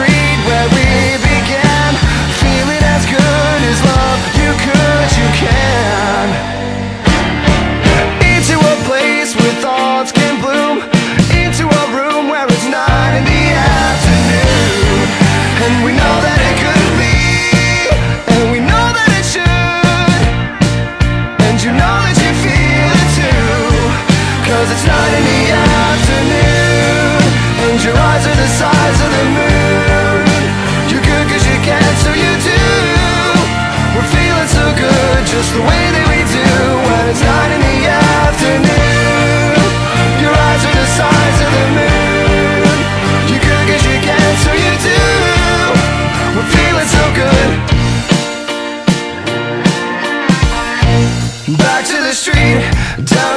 where we began. Feeling as good as love. You could, you can. Into a place where thoughts can bloom. Into a room where it's nine in the afternoon. And we know that it could be. And we know that it should. And you know that you feel it it's nine in the afternoon. the street.